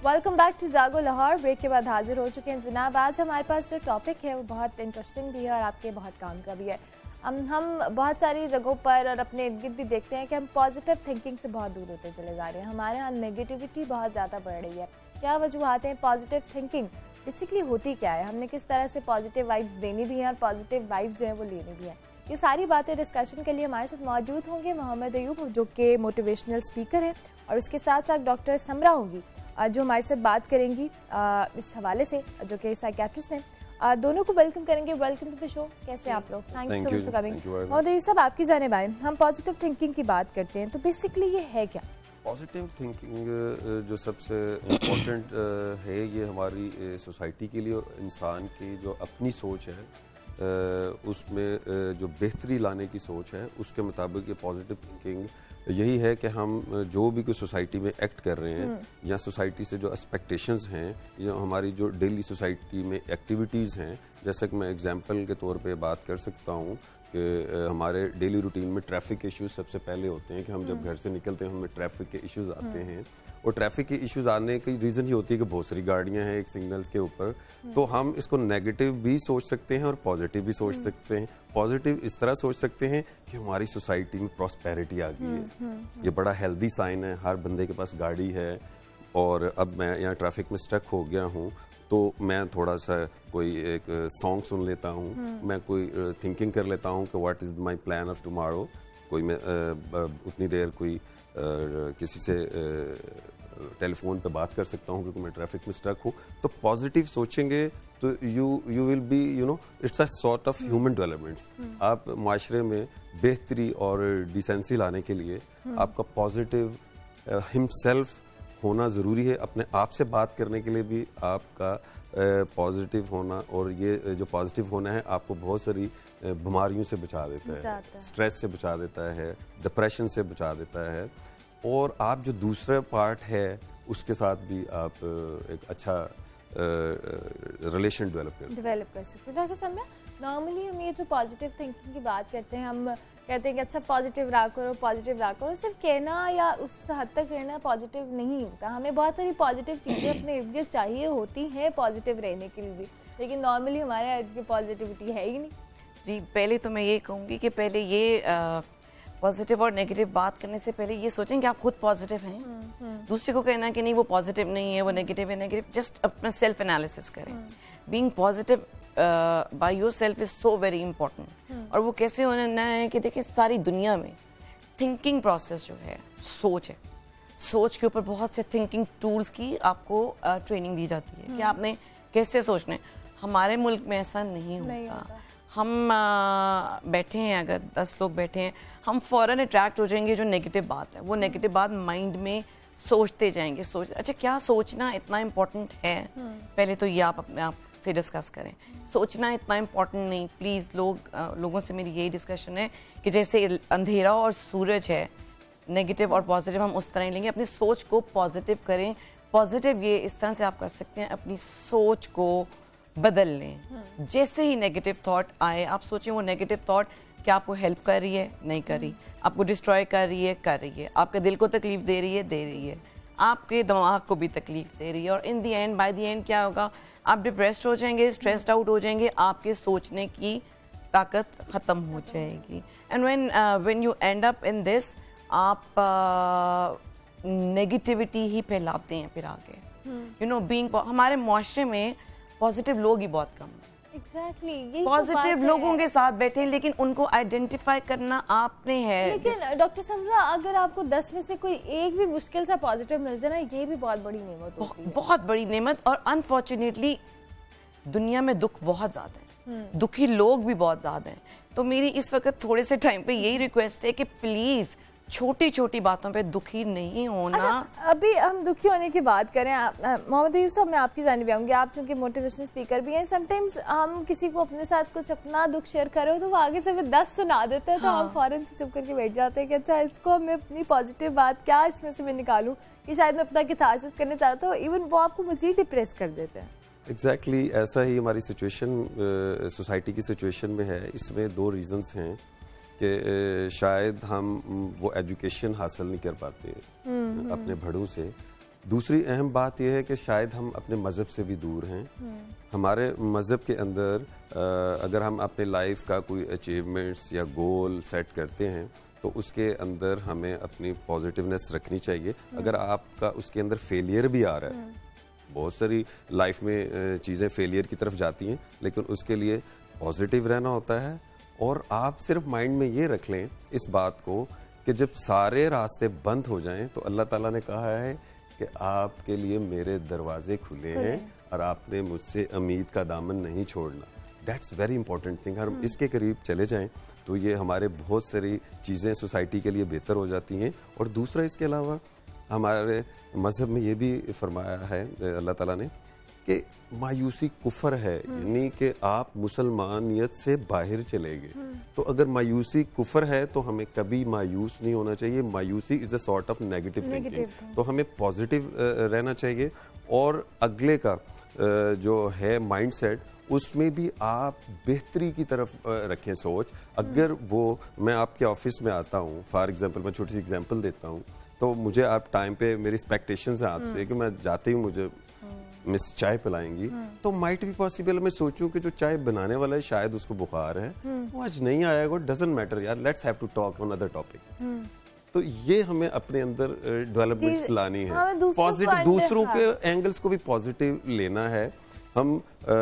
Welcome back to जागो Lahore break के बाद हाजिर हो चुके हैं जनाब। आज हमारे पास जो टॉपिक है, वो बहुत इंटरेस्टिंग भी है और आपके बहुत काम का भी है। हम हम बहुत सारी जगहों पर और अपने इर्द गिर्द भी देखते हैं कि हम पॉजिटिव थिंकिंग से बहुत दूर होते चले जा रहे हैं। हमारे यहाँ नेगेटिविटी बहुत ज़्यादा बढ़ रही है। क्या वजूहत हैं पॉजिटिव थिंकिंग बेसिकली होती क्या है? हमने किस तरह से पॉजिटिव वाइब्स देनी भी हैं और पॉजिटिव वाइब्स जो हैं वो लेनी भी हैं। ये सारी बातें डिस्कशन के लिए हमारे साथ मौजूद होंगे। मोहम्मद अयूब, जो कि मोटिवेशनल स्पीकर हैं, और उसके साथ साथ डॉक्टर समरा होंगी। जो हमारे साथ बात करेंगी इस हवाले से जो कि साइकेट्रिस्ट हैं दोनों को वेलकम करेंगे। वेलकम टू द शो कैसे आप लोग? Thank you so much for coming Mohammad Ayub sahab आपकी जाने आए हम पॉजिटिव थिंकिंग की बात करते हैं। तो बेसिकली ये है क्या? पॉजिटिव थिंकिंग जो सबसे इम्पोर्टेंट है ये हमारी सोसाइटी के लिए इंसान की जो अपनी सोच है उसमें जो बेहतरी लाने की सोच है उसके मुताबिक ये पॉजिटिव थिंकिंग यही है कि हम जो भी कोई सोसाइटी में एक्ट कर रहे हैं। या सोसाइटी से जो एक्सपेक्टेशंस हैं या हमारी जो डेली सोसाइटी में एक्टिविटीज़ हैं जैसे कि मैं एग्जांपल के तौर पे बात कर सकता हूँ कि हमारे डेली रूटीन में ट्रैफ़िक इश्यूज़ सबसे पहले होते हैं कि हम जब हम्म। घर से निकलते हैं हमें ट्रैफ़िक के इश्यूज़ आते हम्म। हैं और ट्रैफ़िक के इश्यूज़ आने की रीज़न ये होती है कि बहुत सारी गाड़ियाँ हैं एक सिग्नल्स के ऊपर। हम्म। तो हम इसको नेगेटिव भी सोच सकते हैं और पॉजिटिव भी सोच सकते हैं। पॉजिटिव इस तरह सोच सकते हैं कि हमारी सोसाइटी में प्रॉस्पेरिटी आ गई है। ये बड़ा हेल्दी साइन है। हर बंदे के पास गाड़ी है और अब मैं यहाँ ट्रैफ़िक में स्टक हो गया हूँ तो मैं थोड़ा सा कोई एक सॉन्ग सुन लेता हूँ। हम्म। मैं कोई थिंकिंग कर लेता हूँ कि what is my plan of tomorrow कोई मैं उतनी देर कोई किसी से टेलीफोन पे बात कर सकता हूँ क्योंकि मैं ट्रैफ़िक में स्ट्रक हूँ तो पॉजिटिव सोचेंगे तो you you will be you know it's a sort of human developments आप माशरे में बेहतरी और डिसेंसी लाने के लिए हम्म। आपका पॉजिटिव हिमसेल्फ होना ज़रूरी है। अपने आप से बात करने के लिए भी आपका पॉजिटिव होना और ये जो पॉजिटिव होना है आपको बहुत सारी बीमारियों से बचा देता है। स्ट्रेस से बचा देता है डिप्रेशन से बचा देता है और आप जो दूसरा पार्ट है उसके साथ भी आप एक अच्छा रिलेशन डेवलप कर डेवलप कर सकते हैं। डॉक्टर साहब नॉर्मली हम ये जो पॉजिटिव थिंकिंग की बात करते हैं हम कहते हैं कि अच्छा पॉजिटिव रहा करो पॉजिटिव रहा करो सिर्फ़ कहना या उस हद तक रहना पॉजिटिव नहीं होता। हमें बहुत सारी पॉजिटिव चीज़ें अपने इर्द गिर्द चाहिए होती हैं पॉजिटिव रहने के लिए भी। लेकिन नॉर्मली हमारे इर्द गिर्द पॉजिटिविटी है ही नहीं। जी पहले तो मैं ये कहूँगी कि पहले ये पॉजिटिव और नेगेटिव बात करने से पहले ये सोचें कि आप खुद पॉजिटिव हैं। हम्म, हम्म। दूसरे को कहना कि नहीं वो पॉजिटिव नहीं है वो नेगेटिव है नेगेटिव जस्ट अपना सेल्फ एनालिसिस करें being positive by yourself is so very important और वो कैसे होना है कि देखिए सारी दुनिया में थिंकिंग प्रोसेस जो है सोच है। सोच के ऊपर बहुत से थिंकिंग टूल्स की आपको ट्रेनिंग uh, दी जाती है कि हम्म। आपने कैसे सोचना है। हमारे मुल्क में ऐसा नहीं होता, नहीं होता। हम आ, बैठे हैं अगर दस लोग बैठे हैं हम फ़ौरन अट्रैक्ट हो जाएँगे जो नेगेटिव बात है। वो नेगेटिव बात माइंड में सोचते जाएँगे सोच अच्छा क्या सोचना इतना इम्पोर्टेंट है? हम्म। पहले तो ये आप अपने आप से डिस्कस करें। सोचना इतना इम्पोर्टेंट नहीं। प्लीज़ लोग लोगों से मेरी यही डिस्कशन है कि जैसे अंधेरा और सूरज है नेगेटिव और पॉजिटिव हम उस तरह ही लेंगे। अपनी सोच को पॉजिटिव करें। पॉजिटिव ये इस तरह से आप कर सकते हैं अपनी सोच को बदल लें। हम्म। जैसे ही नेगेटिव थॉट आए आप सोचें वो नेगेटिव थॉट क्या आपको हेल्प कर रही है? नहीं कर रही। हम्म। आपको डिस्ट्रॉय कर रही है? कर रही है। आपके दिल को तकलीफ़ दे रही है? दे रही है। आपके दिमाग को भी तकलीफ़ दे रही है। और in the end by the end क्या होगा? आप डिप्रेस्ड हो जाएँगे स्ट्रेस्ड आउट हो जाएँगे आपके सोचने की ताकत ख़त्म हो जाएगी। And when when you end up in this आप नेगेटिविटी uh, ही फैलाते हैं फिर आगे। यू नो बीइंग हमारे मुआरे में पॉजिटिव लोग ही बहुत कम एग्जैक्टली पॉजिटिव तो लोगों के साथ बैठे लेकिन उनको आइडेंटिफाई करना आपने है। लेकिन डॉक्टर समरा अगर आपको दस में से कोई एक भी मुश्किल सा पॉजिटिव मिल जाए ना ये भी बहुत बड़ी नेमत होती है। बहुत बड़ी नेमत और अनफॉर्चुनेटली दुनिया में दुख बहुत ज़्यादा है। हम्म। दुखी लोग भी बहुत ज़्यादा हैं। तो मेरी इस वक्त थोड़े से टाइम पे यही रिक्वेस्ट है कि प्लीज़ छोटी छोटी बातों पे दुखी नहीं होना अच्छा, अभी हम दुखी होने की बात करें मोहम्मद यूसुफ मैं आपकी जानब आऊँगी आप चूँकि मोटिवेशनल स्पीकर भी हैं समटाइम्स हम किसी को अपने साथ कुछ अपना दुख शेयर करो तो वो आगे से फिर दस सुना देते हैं हाँ। तो हम हाँ। फॉरन से चुप करके बैठ जाते हैं कि अच्छा इसको मैं अपनी पॉजिटिव बात क्या इसमें से मैं निकालूँ कि शायद मैं अपना किताजत करने चाहता हूँ इवन वो आपको मजीद डिप्रेस कर देते हैं एग्जैक्टली exactly, ऐसा ही हमारी सिचुएशन सोसाइटी की सिचुएशन में है इसमें दो रीजंस हैं कि शायद हम वो एजुकेशन हासिल नहीं कर पाते हम्म, हम्म। अपने भड़ों से। दूसरी अहम बात यह है कि शायद हम अपने मज़हब से भी दूर हैं। हमारे मज़हब के अंदर अगर हम अपने लाइफ का कोई अचीवमेंट्स या गोल सेट करते हैं तो उसके अंदर हमें अपनी पॉजिटिवनेस रखनी चाहिए। अगर आपका उसके अंदर फेलियर भी आ रहा है बहुत सारी लाइफ में चीज़ें फेलियर की तरफ़ जाती हैं लेकिन उसके लिए पॉजिटिव रहना होता है और आप सिर्फ़ माइंड में ये रख लें इस बात को कि जब सारे रास्ते बंद हो जाएँ तो अल्लाह ताला ने कहा है कि आपके लिए मेरे दरवाजे खुले हैं और आपने मुझसे उम्मीद का दामन नहीं छोड़ना। दैट्स वेरी इंपॉर्टेंट थिंग हम इसके करीब चले जाएँ तो ये हमारे बहुत सारी चीज़ें सोसाइटी के लिए बेहतर हो जाती हैं। और दूसरा इसके अलावा हमारे मज़हब में ये भी फरमाया है अल्लाह ताला ने कि मायूसी कुफर है यानी कि आप मुसलमानियत से बाहर चले गए। तो अगर मायूसी कुफर है तो हमें कभी मायूस नहीं होना चाहिए। मायूसी is a sort of negative thinking. तो। हमें पॉजिटिव रहना चाहिए। और अगले का जो है माइंडसेट उसमें भी आप बेहतरी की तरफ़ रखें सोच। अगर वो मैं आपके ऑफ़िस में आता हूँ फॉर एग्ज़ाम्पल मैं छोटी सी एग्ज़ाम्पल देता हूँ तो मुझे आप टाइम पे मेरी एक्सपेक्टेशन है आपसे हम्म। कि मैं जाते ही मुझे मिस चाय पिलाएँगी। तो माइट भी पॉसिबल मैं सोचूं कि जो चाय बनाने वाला है शायद उसको बुखार है। वो आज नहीं आएगा डजेंट मैटर यार let's have to talk on other topic तो ये हमें अपने अंदर डेवलपमेंट्स लानी है पॉजिटिव हाँ, दूसरों के एंगल्स को भी पॉजिटिव लेना है हम आ,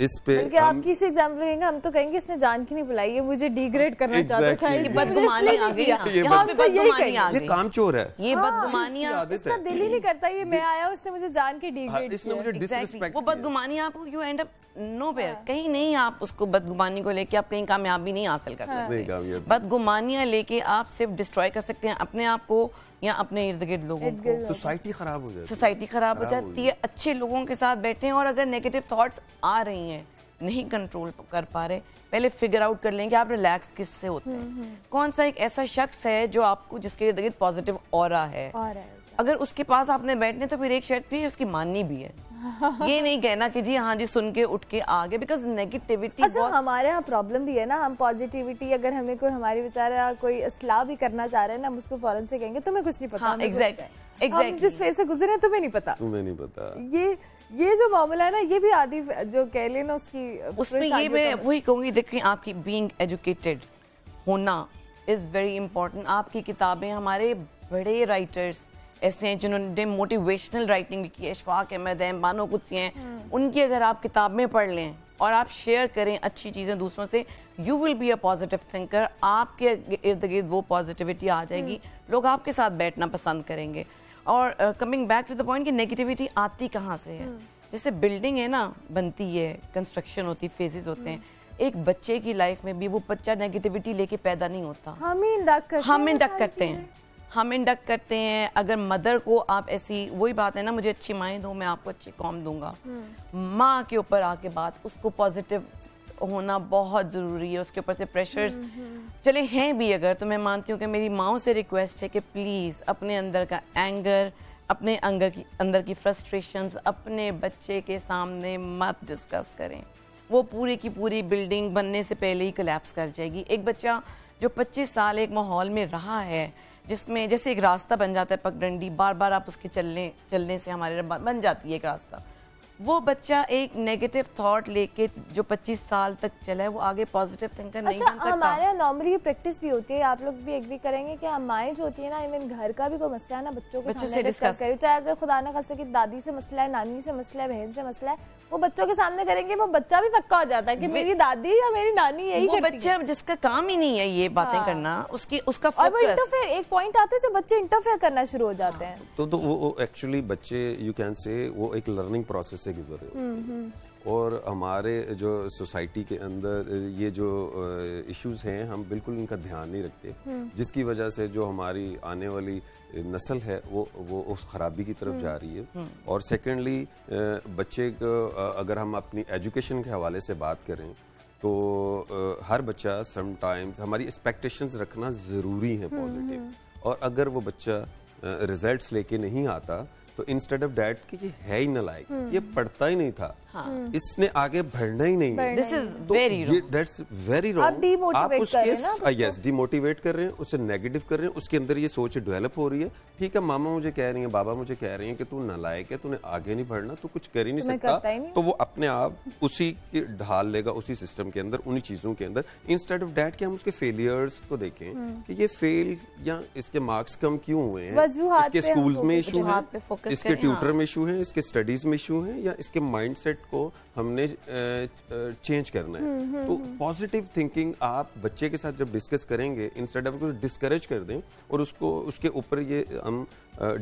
इस पे हम, आप किस एग्ज़ाम्पल देंगे हम तो कहेंगे इसने जान की नहीं बुलाई है मुझे डिग्रेड करना exactly. चाहता था ये बदगुमानी आ गई। ये बदगुमानी आ गई। ये काम चोर है। ये हाँ, बदगुमानी इसका दिल ही नहीं करता ये मैं आया उसने मुझे जान के डिग्रेड इसने मुझे डिसरिस्पेक्ट वो बदगुमानी आप you end up nowhere कहीं नहीं आप उसको बदगुमानी को लेके आप कहीं कामयाबी नहीं हासिल कर हाँ। सकते। बदगुमानियाँ लेके आप सिर्फ़ डिस्ट्रॉय कर सकते हैं। अपने आप को या अपने इर्द गिर्द लोगों को। सोसाइटी खराब हो जाती सोसाइटी खराब हो जाती है। अच्छे लोगों के साथ बैठे हैं और अगर नेगेटिव थॉट्स आ रही हैं नहीं कंट्रोल कर पा रहे पहले फिगर आउट कर लें कि आप रिलैक्स किससे होते हैं। हम्म, हम्म। कौन सा एक ऐसा शख्स है जो आपको जिसके इर्द गिर्द पॉजिटिव और है? अगर उसके पास आपने बैठने तो फिर एक शर्त भी उसकी माननी भी है। ये नहीं कहना कि जी हाँ जी सुन के उठ के आगे बिकॉज़ नेगेटिविटी अच्छा हमारे यहाँ प्रॉब्लम भी है ना हम पॉजिटिविटी अगर हमें कोई हमारे बेचारा कोई असलाह भी करना चाह रहे हैं ना हम उसको फ़ौरन से कहेंगे तुम्हें कुछ नहीं पता हाँ, एग्जैक्ट एग्जैक्ट जिस फ़ेज़ से गुजरे तुम्हें नहीं पता। तुम्हें नहीं पता। ये ये जो मामला है ना ये भी आदि जो कह लेना उसकी उसमें ये मैं वही कहूँगी देखिए आपकी बीइंग एजुकेटेड होना इज़ वेरी इंपॉर्टेंट आपकी किताबें हमारे बड़े राइटर्स ऐसे हैं जिन्होंने मोटिवेशनल राइटिंग लिखी है अशफाक अहमद हैं बानो कुछ हैं। हम्म। उनकी अगर आप किताबें पढ़ लें और आप शेयर करें अच्छी चीज़ें दूसरों से you will be a positive thinker आपके इर्द गिर्द वो पॉजिटिविटी आ जाएगी। हम्म। लोग आपके साथ बैठना पसंद करेंगे। और coming back to the point कि नेगेटिविटी आती कहाँ से है? हम्म। जैसे बिल्डिंग है ना बनती है कंस्ट्रक्शन होती फेजेस होते हैं। एक बच्चे की लाइफ में भी वो बच्चा नेगेटिविटी लेके पैदा नहीं होता। हम ही इंडक्ट करते हम इंडक्ट करते हैं। हम इंडक्ट करते हैं अगर मदर को आप ऐसी वही बात है ना मुझे अच्छी माएँ दो मैं आपको अच्छी कॉम दूँगा हम्म। माँ के ऊपर आके बात उसको पॉजिटिव होना बहुत ज़रूरी है उसके ऊपर से प्रेशर्स हम्म, हम्म। चले हैं भी अगर तो मैं मानती हूँ कि मेरी माओ से रिक्वेस्ट है कि प्लीज़ अपने अंदर का एंगर अपने अंगर की अंदर की फ्रस्ट्रेशंस अपने बच्चे के सामने मत डिस्कस करें वो पूरी की पूरी बिल्डिंग बनने से पहले ही कलेप्स कर जाएगी एक बच्चा जो 25 साल एक माहौल में रहा है जिसमें जैसे एक रास्ता बन जाता है पगडंडी बार बार आप उसके चलने चलने से हमारे बन जाती है एक रास्ता। वो बच्चा एक नेगेटिव थॉट लेके जो 25 साल तक चला है वो आगे पॉजिटिव थिंकर नहीं अच्छा, बन सकता। हमारे यहाँ नॉर्मली ये प्रैक्टिस भी होती है आप लोग भी एग्री करेंगे कि माएँ जो होती है ना इवन घर का भी कोई मसला है ना बच्चों के बच्चों से डिस्कस करें। चाहे अगर खुदा ना खास कि दादी से मसला है नानी से मसला है बहन से मसला है वो बच्चों के सामने करेंगे वो बच्चा भी पक्का हो जाता है कि मेरी दादी या मेरी नानी यही वो बच्चा जिसका काम ही नहीं है ये बातें हाँ। करना उसकी उसका और वो इंटरफेयर एक पॉइंट आता है जब बच्चे इंटरफेयर करना शुरू हो जाते हैं। तो तो वो एक्चुअली बच्चे यू कैन से वो एक लर्निंग प्रोसेस से गुजरे और हमारे जो सोसाइटी के अंदर ये जो इश्यूज़ हैं हम बिल्कुल इनका ध्यान नहीं रखते। जिसकी वजह से जो हमारी आने वाली नस्ल है वो वो उस खराबी की तरफ़ जा रही है। और सेकेंडली बच्चे को अगर हम अपनी एजुकेशन के हवाले से बात करें तो हर बच्चा समटाइम्स हमारी एक्सपेक्टेशंस रखना ज़रूरी है पॉजिटिव और अगर वो बच्चा रिजल्ट्स लेके नहीं आता तो इंस्टेड ऑफ़ डैट कि ये है ही नलायक। ये पढ़ता ही नहीं था हाँ। इसने आगे बढ़ना ही नहीं है। तो वेरी ये दैट्स वेरी रॉन्ग आप demotivate कर रहे हैं यस डिमोटिवेट कर रहे हैं उसे नेगेटिव कर रहे हैं उसके अंदर ये सोच डेवलप हो रही है। ठीक है मामा मुझे कह रही है बाबा मुझे कह रही है कि तू नालायक है तूने आगे नहीं बढ़ना तू कुछ कर ही नहीं तो सकता। तो वो अपने आप उसी की ढाल लेगा उसी सिस्टम के अंदर उन्हीं चीज़ों के अंदर। इंस्टेड ऑफ़ डैट कि हम उसके फेलियर्स को देखें हम्म। कि ये फेल या इसके मार्क्स कम क्यों हुए हैं? इसके स्कूल में इशू है? इसके ट्यूटर हाँ। में इशू है? इसके स्टडीज़ में इशू है? या इसके माइंडसेट को हमने चेंज करना हम्म, है तो पॉजिटिव थिंकिंग आप बच्चे के साथ जब डिस्कस करेंगे इंस्टेड ऑफ़ डिस्करेज कर दें और उसको उसके ऊपर ये हम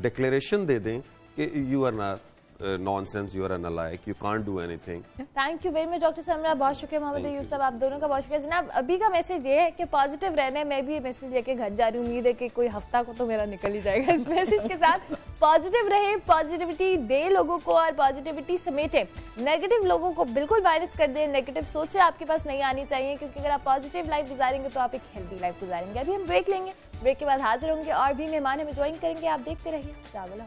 डिक्लेरेशन दे दें कि you are not nonsense you are unlike you can't do anything thank you very much doctor Samra बहुत शुक्रिया मोहम्मद अयूब साहब आप दोनों का बहुत शुक्रिया। जनाब अभी का मैसेज ये है कि पॉजिटिव रहने मैं भी ये मैसेज लेके घर जा रही हूँ। उम्मीद है कि कोई हफ़्ता को तो मेरा निकल ही जाएगा इस मैसेज के साथ। पॉजिटिव रहे पॉजिटिविटी दे लोगों को और पॉजिटिविटी समेटे। नेगेटिव लोगों को बिल्कुल वायरस कर दें। नेगेटिव सोचे आपके पास नहीं आनी चाहिए। क्योंकि अगर आप पॉजिटिव लाइफ गुजारेंगे तो आप एक हेल्दी लाइफ गुजारेंगे। अभी हम ब्रेक लेंगे। ब्रेक के बाद हाजिर होंगे और भी मेहमान हमें ज्वाइन करेंगे। आप देखते रहिए। चावल